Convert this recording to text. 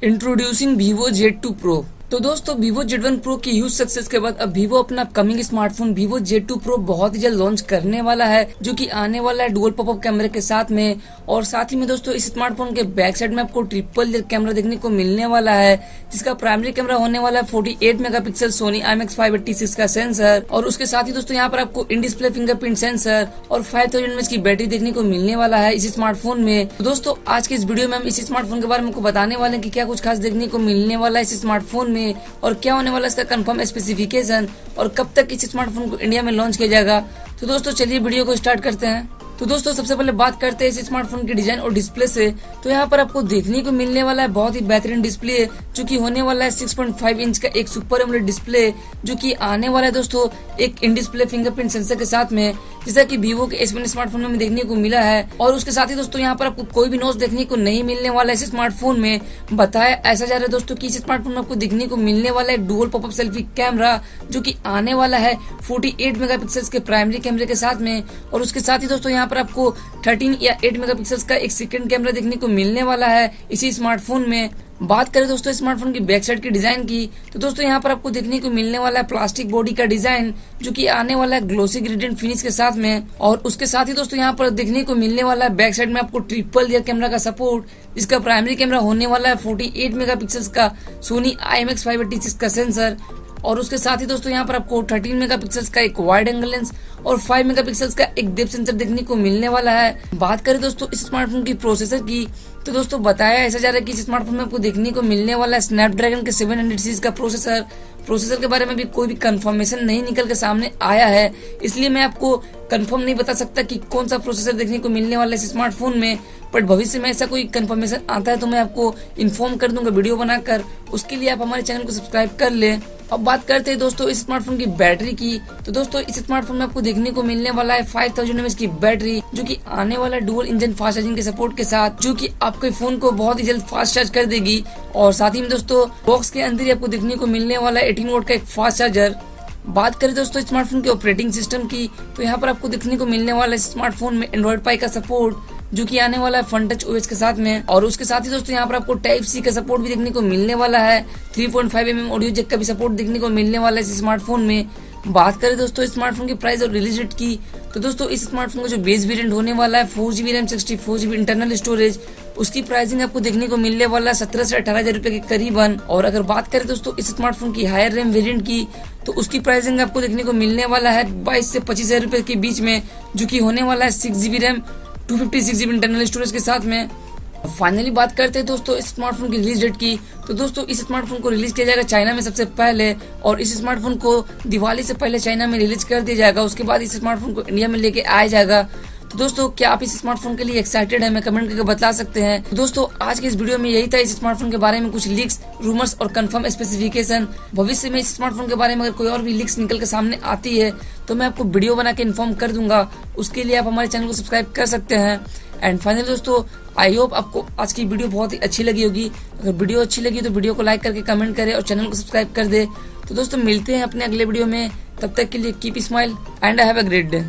Introducing Vivo Z2 Pro. तो दोस्तों, Vivo Z1 Pro की ह्यूज सक्सेस के बाद अब Vivo अपना coming smartphone Vivo Z2 Pro बहुत ही जल्द लॉन्च करने वाला है, जो कि आने वाला है डुअल पॉपअप कैमरे के साथ में। और साथ ही में दोस्तों, इस स्मार्टफ़ोन के बैक साइड में आपको ट्रिपल कैमरा देखने को मिलने वाला है, जिसका प्राइमरी कैमरा होने वाला है forty eight mega pixel Sony I X five eighty six का सेंसर और उसके साथ ही दोस्तों, यहाँ पर आपको इन डिस्प्ले फिंगरप्रिंट सेंसर और फाइव थाउज़ेंड की बैटरी देखने को मिलने वाला है इस स्मार्टफ़ोन में। तो दोस्तों, आज के इस वीडियो में हम इस स्मार्टफ़ोन के बारे में बताने वाले कि क्या कुछ खास देखने को मिलने वाला है इस स्मार्टफ़ोन में। और क्या होने वाला इसका कंफर्म स्पेसिफिकेशन और कब तक इस स्मार्टफ़ोन को इंडिया में लॉन्च किया जाएगा। तो दोस्तों, चलिए वीडियो को स्टार्ट करते हैं। तो दोस्तों, सबसे पहले बात करते हैं इस स्मार्टफ़ोन के डिज़ाइन और डिस्प्ले से। तो यहाँ पर आपको देखने को मिलने वाला है, बहुत ही बेहतरीन डिस्प्ले है जो कि होने वाला है 6.5 इंच का एक सुपर एमोलेड डिस्प्ले जो कि आने वाला है दोस्तों, एक इन डिस्प्ले फिंगरप्रिंट सेंसर के साथ में, जैसा कि वीवो के एस स्मार्टफ़ोन में देखने को मिला है। और उसके साथ ही दोस्तों, यहाँ पर आपको कोई भी नोट देखने को नहीं मिलने वाला है इस स्मार्टफ़ोन में। बताया ऐसा जा रहा है दोस्तों की इस स्मार्टफ़ोन में आपको देखने को मिलने वाला है डुअल पॉपअप सेल्फी कैमरा जो की आने वाला है फोर्टी एट मेगा के प्राइमरी कैमरे के साथ में। और उसके साथ ही दोस्तों, यहाँ पर आपको थर्टीन या एट मेगा का एक सेकेंड कैमरा देखने को मिलने वाला है। इसी स्मार्टफ़ोन में बात करें दोस्तों स्मार्टफ़ोन की बैक साइड की डिज़ाइन की तो दोस्तों यहाँ पर आपको देखने को मिलने वाला है प्लास्टिक बॉडी का डिज़ाइन जो कि आने वाला है ग्लोसी ग्रेडियंट फिनिश के साथ में। और उसके साथ ही दोस्तों यहाँ पर देखने को मिलने वाला है बैक साइड में आपको ट्रिपल रियर कैमरा का सपोर्ट जिसका प्राइमरी कैमरा होने वाला है फोर्टी एट का सोनी आई एम एक्स का सेंसर और उसके साथ ही दोस्तों यहाँ पर आपको 13 मेगापिक्सल्स का एक वाइड एंगल लेंस और 5 मेगापिक्सल्स का एक डेप सेंसर देखने को मिलने वाला है। बात करें दोस्तों इस स्मार्टफ़ोन की प्रोसेसर की तो दोस्तों बताया ऐसा जा रहा है कि इस स्मार्टफ़ोन में आपको देखने को मिलने वाला है स्नैपड्रैगन के 700 सीरीज़ का प्रोसेसर प्रोसेसर के बारे में भी कोई भी कंफर्मेशन नहीं निकल के सामने आया है। इसलिए मैं आपको कंफर्म नहीं बता सकता कि कौन सा प्रोसेसर देखने को मिलने वाला है इस स्मार्टफ़ोन में बट भविष्य में ऐसा कोई कंफर्मेशन आता है तो मैं आपको इन्फॉर्म कर दूँगा वीडियो बनाकर। उसके लिए आप हमारे चैनल को सब्सक्राइब कर ले। अब बात करते हैं दोस्तों इस स्मार्टफ़ोन की बैटरी की। तो दोस्तों इस स्मार्टफ़ोन में आपको देखने को मिलने वाला है फाइव थाउज़ेंड की बैटरी, जो कि आने वाला डुअल इंजन फास्ट चार्जिंग के सपोर्ट के साथ, जो कि आपके फ़ोन को बहुत ही जल्द फास्ट चार्ज कर देगी। और साथ ही में दोस्तों बॉक्स के अंदर ही आपको देखने को मिलने वाला है एटीन वोट का एक फास्ट चार्जर बात करें दोस्तों स्मार्टफ़ोन के ऑपरेटिंग सिस्टम की तो यहाँ पर आपको देखने को मिलने वाला है स्मार्टफ़ोन में एंड्रॉइड पाई का सपोर्ट जो कि आने वाला है फन टच ओएस के साथ में। और उसके साथ ही दोस्तों, यहाँ पर आपको टाइप सी का सपोर्ट भी देखने को मिलने वाला है। 3.5 पॉइंट mm ऑडियो जेक का भी सपोर्ट देखने को मिलने वाला है इस स्मार्टफ़ोन में। बात करें दोस्तों स्मार्टफ़ोन की प्राइस और रिलीज़ डेट की तो दोस्तों, इस स्मार्टफ़ोन का जो बेस वेरिएंट होने वाला है four GB RAM sixty four GB internal storage उसकी प्राइसिंग आपको देखने को मिलने वाला है सत्रह से अठारह हज़ार रुपए के करीबन। और अगर बात करें दोस्तों, इस स्मार्टफ़ोन की हायर रैम वेरिएंट की तो उसकी प्राइसिंग आपको देखने को मिलने वाला है बाईस से पच्चीस हज़ार रुपए के बीच में, जो की होने वाला है six GB RAM two fifty six internal storage के साथ में। फाइनली बात करते हैं दोस्तों इस स्मार्टफ़ोन की रिलीज़ डेट की। तो दोस्तों इस स्मार्टफ़ोन को रिलीज़ किया जाएगा चाइना में सबसे पहले और इस स्मार्टफ़ोन को दिवाली से पहले चाइना में रिलीज़ कर दिया जाएगा। उसके बाद इस स्मार्टफ़ोन को इंडिया में लेके आया जाएगा। तो दोस्तों, क्या आप इस स्मार्टफ़ोन के लिए एक्साइटेड है? मैं कमेंट करके बता सकते हैं। तो दोस्तों, आज के इस वीडियो में यही था। इस स्मार्टफ़ोन के बारे में कुछ लीक्स रूमर्स और कंफर्म स्पेसिफिकेशन भविष्य में इस स्मार्टफ़ोन के बारे में अगर कोई और भी लीक्स निकल के सामने आती है तो मैं आपको वीडियो बना के इन्फॉर्म कर दूँगा। उसके लिए आप हमारे चैनल को सब्सक्राइब कर सकते हैं। एंड फाइनल दोस्तों आई होप आपको आज की वीडियो बहुत ही अच्छी लगी होगी। अगर वीडियो अच्छी लगी तो वीडियो को लाइक करके कमेंट करें और चैनल को सब्सक्राइब कर दे। तो दोस्तों, मिलते हैं अपने अगले वीडियो में। तब तक के लिए keep smile and have a great day